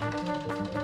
Música